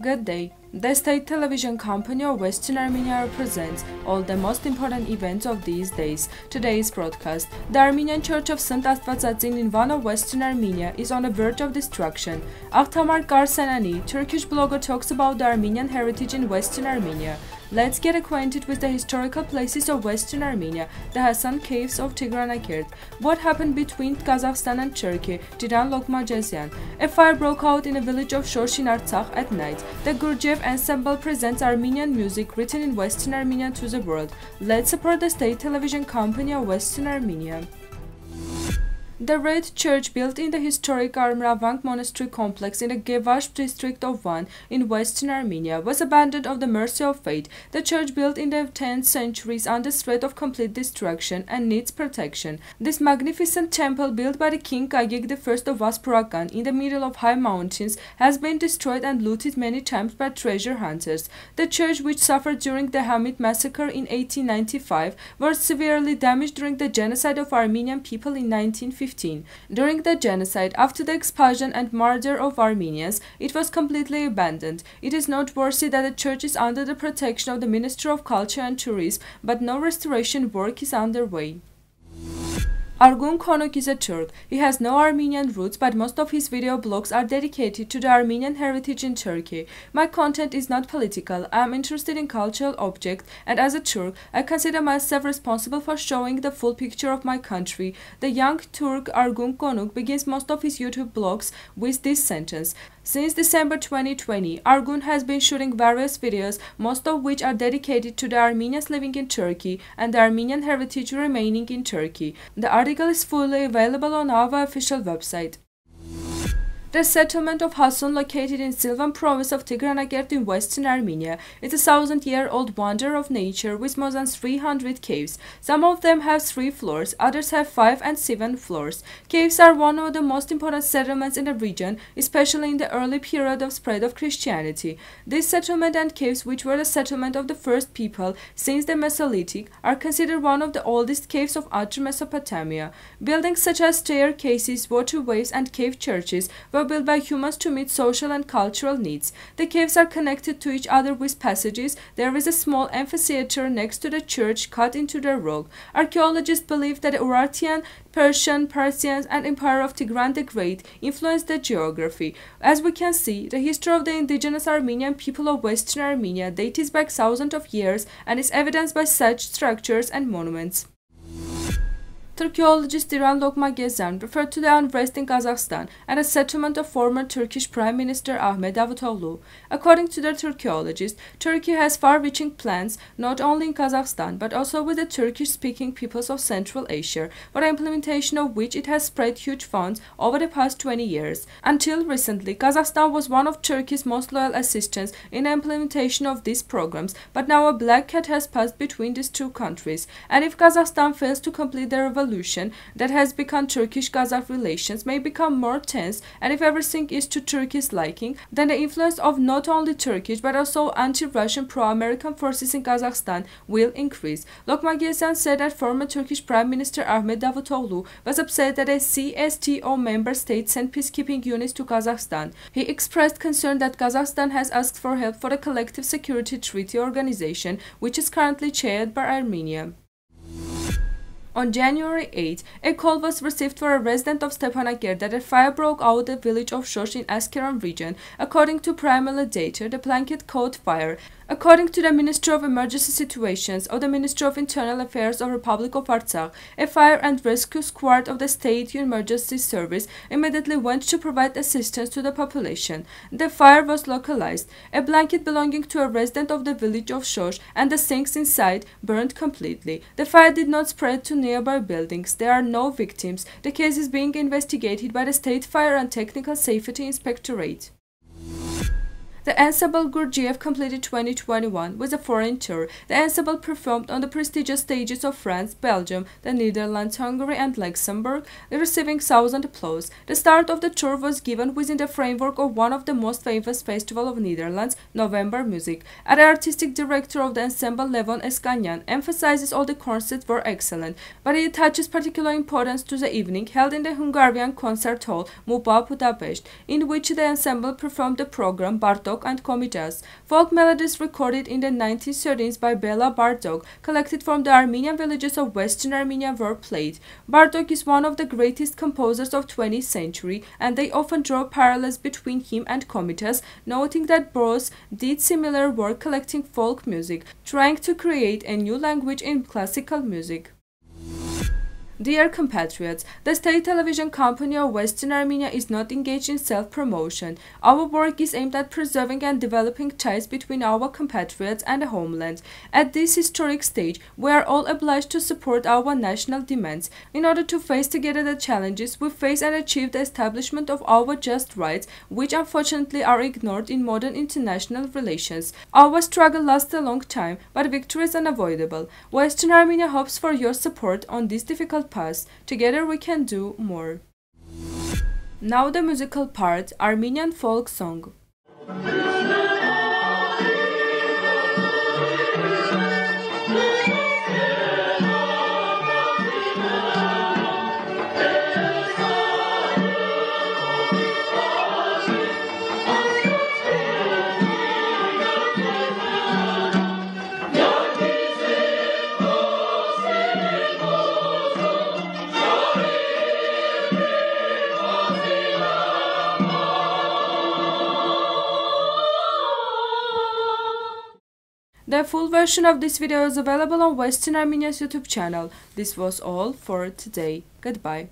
Good day. The state television company of Western Armenia represents all the most important events of these days. Today's broadcast The Armenian Church of St. Astvatsatsin in Van of Western Armenia is on the verge of destruction. Akhtamar Karsenani, Turkish blogger, talks about the Armenian heritage in Western Armenia. Let's get acquainted with the historical places of Western Armenia, the Hassun Caves of Tigranakert. What happened between Kazakhstan and Turkey? Tiran Lokmagezyan. A fire broke out in a village of Shosh in Artsakh at night. The Gurdjieff ensemble presents Armenian music written in Western Armenian to the world. Let's support the state television company of Western Armenia. The Red Church, built in the historic Karmravank monastery complex in the Gevash district of Van in western Armenia, was abandoned of the mercy of fate. The church, built in the 10th century, is under threat of complete destruction and needs protection. This magnificent temple, built by the king Gagik I of Vaspurakan in the middle of high mountains, has been destroyed and looted many times by treasure hunters. The church, which suffered during the Hamid massacre in 1895, was severely damaged during the genocide of Armenian people in 1950. During the genocide, after the expulsion and murder of Armenians, it was completely abandoned. It is noteworthy that the church is under the protection of the Ministry of Culture and Tourism, but no restoration work is underway. Argun Konuk is a Turk. He has no Armenian roots, but most of his video blogs are dedicated to the Armenian heritage in Turkey. My content is not political. I am interested in cultural objects, and as a Turk, I consider myself responsible for showing the full picture of my country. The young Turk Argun Konuk begins most of his YouTube blogs with this sentence. Since December 2020, Argun has been shooting various videos, most of which are dedicated to the Armenians living in Turkey and the Armenian heritage remaining in Turkey. The article is fully available on our official website. The settlement of Hassun, located in Silvan province of Tigranakert in western Armenia, is a thousand-year-old wonder of nature with more than 300 caves. Some of them have three floors, others have five and seven floors. Caves are one of the most important settlements in the region, especially in the early period of spread of Christianity. This settlement and caves, which were the settlement of the first people since the Mesolithic, are considered one of the oldest caves of Outer Mesopotamia. Buildings such as staircases, waterways, and cave churches were were built by humans to meet social and cultural needs. The caves are connected to each other with passages. There is a small amphitheater next to the church cut into the rock. Archaeologists believe that the Urartian, Persian, Parthians, and Empire of Tigran the Great influenced the geography. As we can see, the history of the indigenous Armenian people of Western Armenia dates back thousands of years and is evidenced by such structures and monuments. Turkologist Tiran Lokmagezyan referred to the unrest in Kazakhstan and the settlement of former Turkish Prime Minister Ahmet Davutoglu. According to the Turkologist, Turkey has far-reaching plans not only in Kazakhstan but also with the Turkish-speaking peoples of Central Asia, for the implementation of which it has spread huge funds over the past 20 years. Until recently, Kazakhstan was one of Turkey's most loyal assistants in the implementation of these programs, but now a black cat has passed between these two countries, and if Kazakhstan fails to complete the revolution, that has become Turkish-Kazakh relations may become more tense and if everything is to Turkey's liking, then the influence of not only Turkish but also anti-Russian pro-American forces in Kazakhstan will increase. Lokmagezyan said that former Turkish Prime Minister Ahmet Davutoglu was upset that a CSTO member state sent peacekeeping units to Kazakhstan. He expressed concern that Kazakhstan has asked for help for the Collective Security Treaty Organization, which is currently chaired by Armenia. On January 8, a call was received for a resident of Stepanakert that a fire broke out the village of Shosh in Askeran region. According to primary data, the blanket caught fire. According to the Ministry of Emergency Situations of the Ministry of Internal Affairs of Republic of Artsakh, a fire and rescue squad of the State Emergency Service immediately went to provide assistance to the population. The fire was localized. A blanket belonging to a resident of the village of Shosh and the sinks inside burned completely. The fire did not spread to nearby buildings. There are no victims. The case is being investigated by the State Fire and Technical Safety Inspectorate. The Ensemble Gurdjieff completed 2021 with a foreign tour. The ensemble performed on the prestigious stages of France, Belgium, the Netherlands, Hungary, and Luxembourg, receiving thousand applause. The start of the tour was given within the framework of one of the most famous festivals of Netherlands, November Music. The artistic director of the ensemble, Levon Eskenian, emphasizes all the concerts were excellent, but he attaches particular importance to the evening held in the Hungarian concert hall, Müpa, Budapest, in which the ensemble performed the program Bartok And Komitas. Folk melodies recorded in the 1930s by Bela Bartok, collected from the Armenian villages of Western Armenia were played. Bartok is one of the greatest composers of 20th century and they often draw parallels between him and Komitas, noting that both did similar work collecting folk music, trying to create a new language in classical music. Dear compatriots, the state television company of Western Armenia is not engaged in self-promotion. Our work is aimed at preserving and developing ties between our compatriots and the homeland. At this historic stage, we are all obliged to support our national demands. In order to face together the challenges we face and achieve the establishment of our just rights, which unfortunately are ignored in modern international relations. Our struggle lasts a long time, but victory is unavoidable. Western Armenia hopes for your support on this difficult pass. Together we can do more. Now the musical part, Armenian folk song. The full version of this video is available on Western Armenia's YouTube channel. This was all for today. Goodbye.